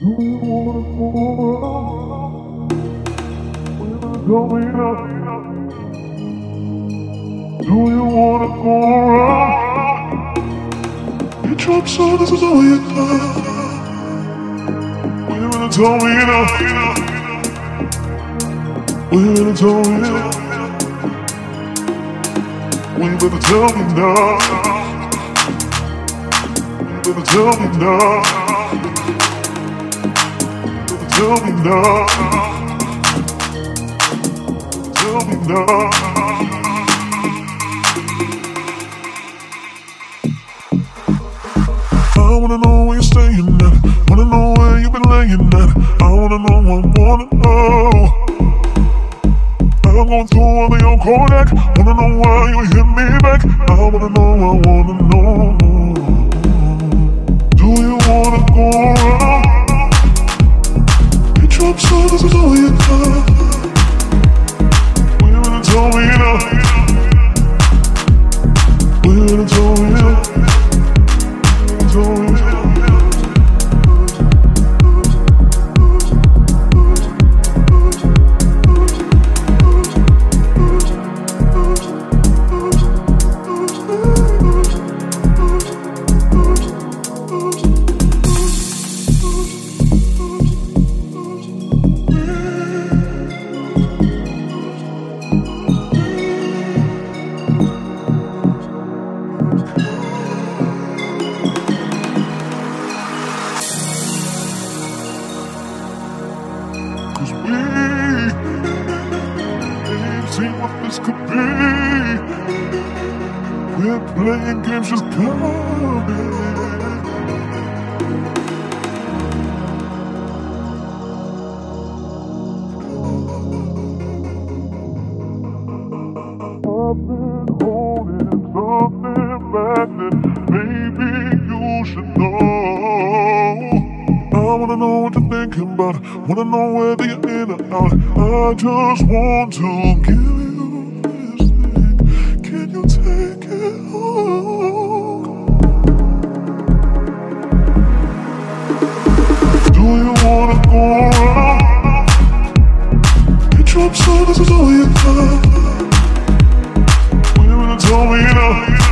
Do you wanna go around? Going up. Do you wanna go around? You drop this is all you got. Will you wanna tell me now? You wanna tell me now? You better tell me now? You better tell me now? Tell me now. Tell me now. I wanna know where you're staying at. Wanna know where you've been laying at. I wanna know, I wanna know. I'm going through all of your Kodak. Wanna know why you hit me back. I wanna know, I wanna know. Do you wanna go around? Cause we ain't seen what this could be. We're playing games just coming. I've holding something back that maybe you should know. Wanna know what you're thinking about. Wanna know whether you're in or out. I just want to give you this thing. Can you take it home? Do you wanna go around? You drop so this is all you got. Really tell me now?